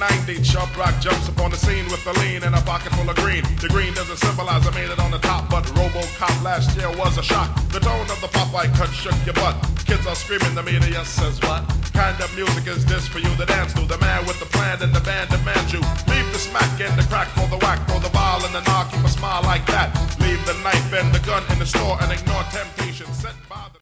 1990, Chubb Rock jumps upon the scene with a lean and a pocket full of green. The green doesn't symbolize I made it on the top, but Robocop last year was a shock. The tone of the Popeye cut shook your butt. Kids are screaming, the media says what? Kind of music is this for you to dance to? The man with the plan and the band demands you. Leave the smack and the crack for the whack, throw the ball and the knock, keep a smile like that. Leave the knife and the gun in the store and ignore temptation sent by the.